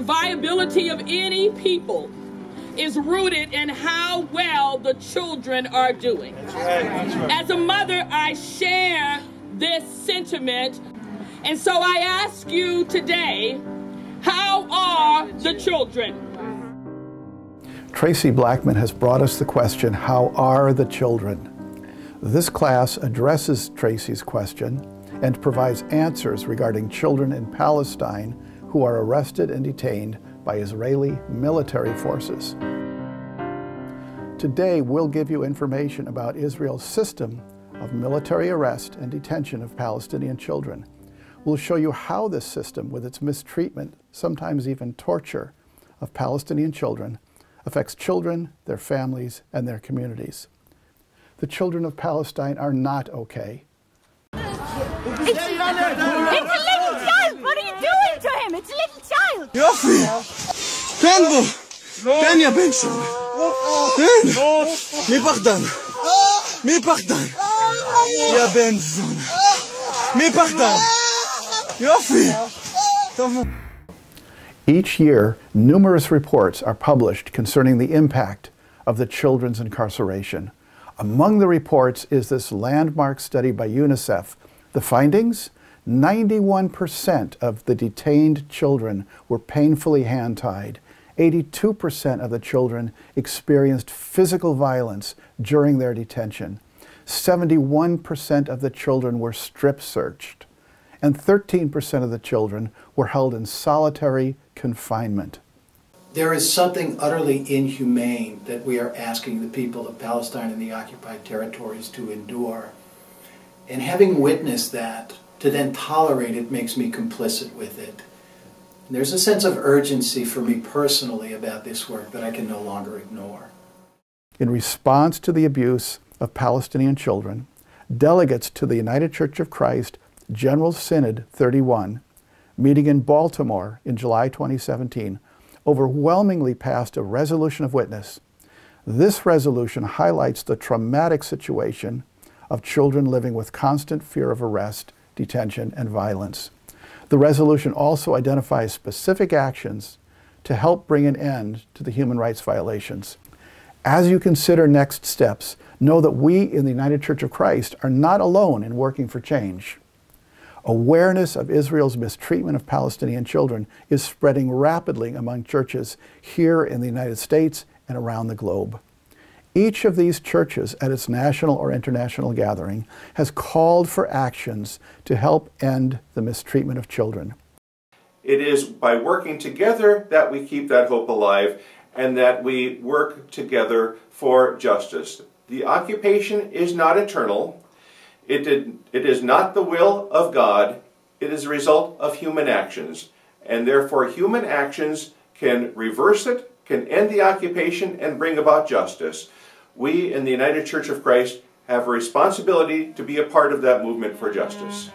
viability of any people is rooted in how well the children are doing. As a mother, I share this sentiment. And so I ask you today, how are the children? Traci Blackmon has brought us the question, how are the children? This class addresses Traci's question and provides answers regarding children in Palestine who are arrested and detained by Israeli military forces. Today, we'll give you information about Israel's system of military arrest and detention of Palestinian children. We'll show you how this system, with its mistreatment, sometimes even torture, of Palestinian children, affects children, their families, and their communities. The children of Palestine are not okay. It's, it's! What are you doing to him? It's a little child! יופי! תן בו! תן יא בן זונה! תן! מי פחדן? מי פחדן? יא בן זונה! מי פחדן? יופי! טוב מאוד. Each year, numerous reports are published concerning the impact of the children's incarceration. Among the reports is this landmark study by UNICEF. The findings? 91% of the detained children were painfully hand-tied. 82% of the children experienced physical violence during their detention. 71% of the children were strip searched. And 13% of the children were held in solitary confinement. There is something utterly inhumane that we are asking the people of Palestine and the occupied territories to endure. And having witnessed that, to then tolerate it makes me complicit with it. And there's a sense of urgency for me personally about this work that I can no longer ignore. In response to the abuse of Palestinian children, delegates to the United Church of Christ General Synod 31, meeting in Baltimore in July 2017, overwhelmingly passed a resolution of witness. This resolution highlights the traumatic situation of children living with constant fear of arrest, detention, and violence. The resolution also identifies specific actions to help bring an end to the human rights violations. As you consider next steps, know that we in the United Church of Christ are not alone in working for change. Awareness of Israel's mistreatment of Palestinian children is spreading rapidly among churches here in the United States and around the globe. Each of these churches at its national or international gathering has called for actions to help end the mistreatment of children. It is by working together that we keep that hope alive and that we work together for justice. The occupation is not eternal. It, did, it is not the will of God. It is a result of human actions. And therefore, human actions can reverse it, can end the occupation, and bring about justice. We in the United Church of Christ have a responsibility to be a part of that movement for justice.